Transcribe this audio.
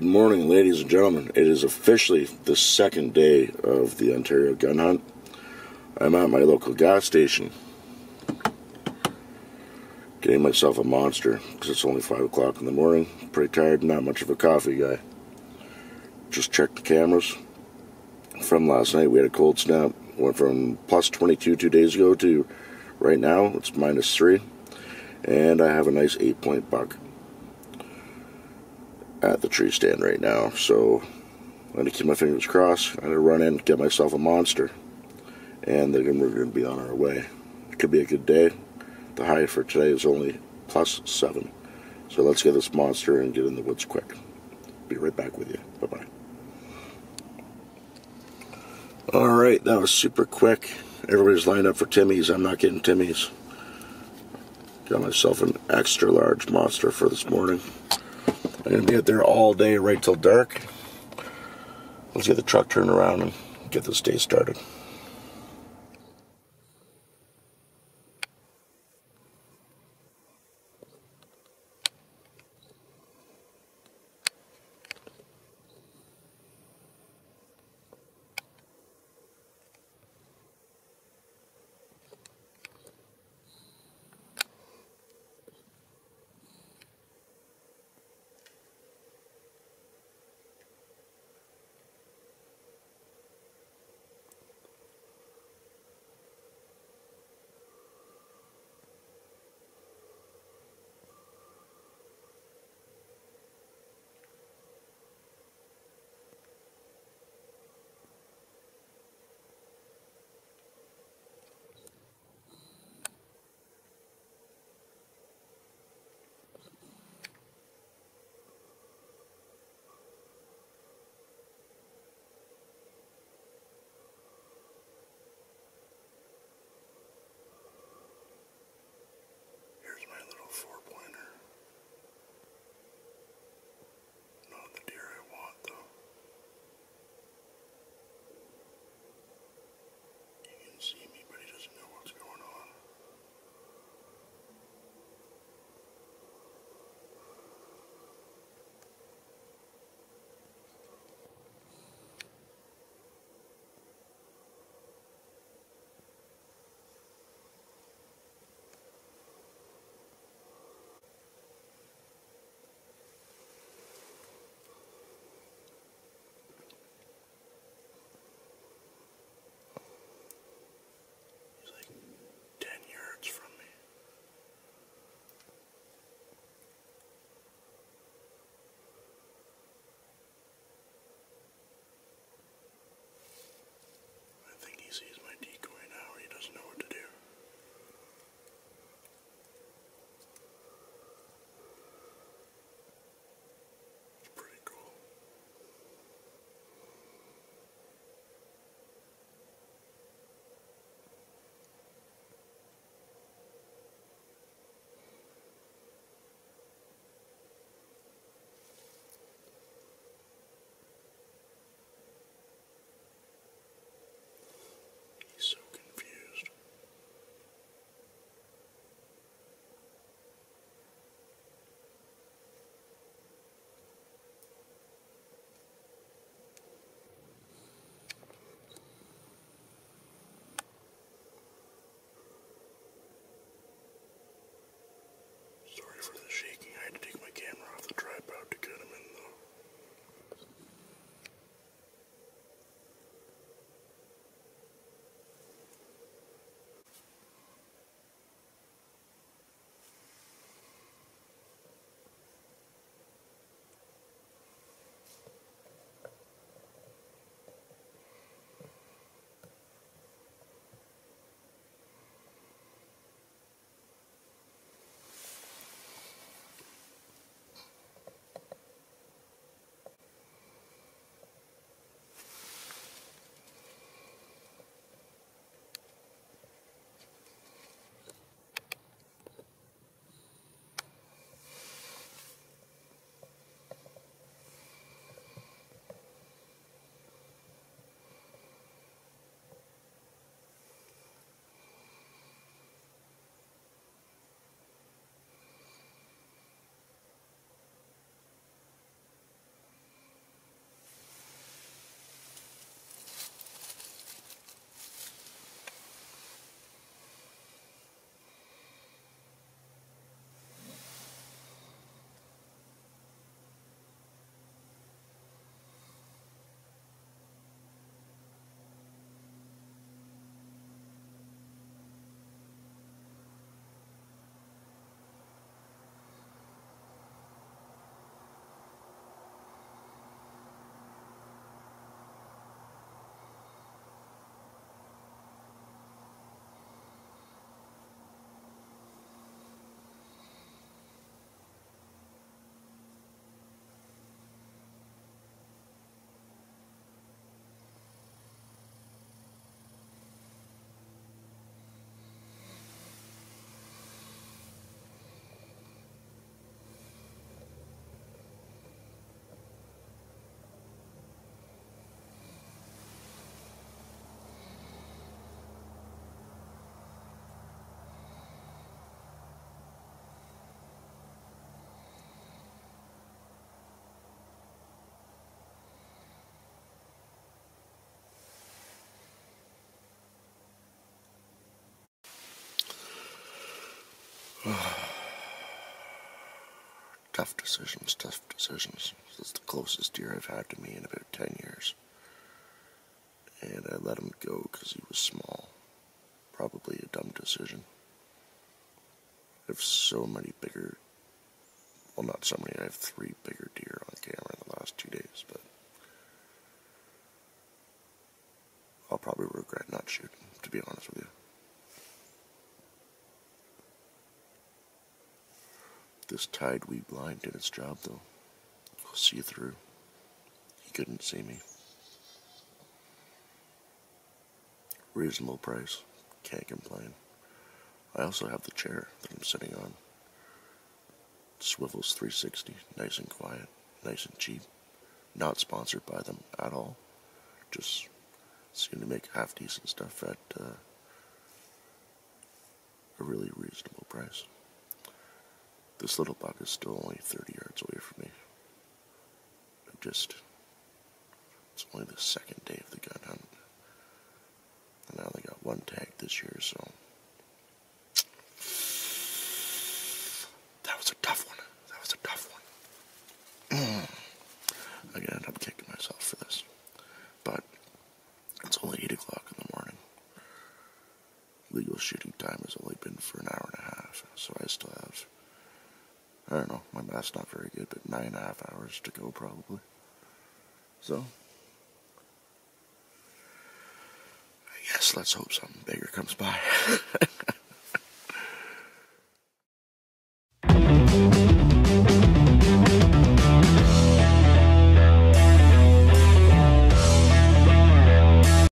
Good morning, ladies and gentlemen. It is officially the second day of the Ontario gun hunt. I'm at my local gas station getting myself a monster because it's only 5 o'clock in the morning. Pretty tired, not much of a coffee guy. Just checked the cameras from last night. We had a cold snap. Went from plus 22 two days ago to right now it's minus 3. And I have a nice 8 point buck at the tree stand right now. So I'm going to keep my fingers crossed. I'm going to run in, get myself a monster. And then we're going to be on our way. It could be a good day. The high for today is only plus 7. So let's get this monster and get in the woods quick. Be right back with you. Bye bye. Alright, that was super quick. Everybody's lined up for Timmy's. I'm not getting Timmy's. Got myself an extra large monster for this morning. I'm going to be out there all day right till dark. Let's get the truck turned around and get this day started. tough decisions, tough decisions. This is the closest deer I've had to me in about 10 years. And I let him go because he was small. Probably a dumb decision. I have so many bigger, well, not so many, I have three bigger deer on camera in the last two days, but I'll probably regret not shooting, to be honest with you. This Tidewe blind did its job, though. I'll see you through. He couldn't see me. Reasonable price. Can't complain. I also have the chair that I'm sitting on. Swivels 360. Nice and quiet. Nice and cheap. Not sponsored by them at all. Just seem to make half decent stuff at uh, a really reasonable price. This little buck is still only 30 yards away from me. I'm just, it's only the second day of the gun hunt. And I only got one tag this year, so. That was a tough one. That was a tough one. I'm gonna end up kicking myself for this. But it's only 8 o'clock in the morning. Legal shooting time has only been for an hour and a half, so I still have I don't know, my math's not very good, but nine and a half hours to go probably. So, I guess let's hope something bigger comes by.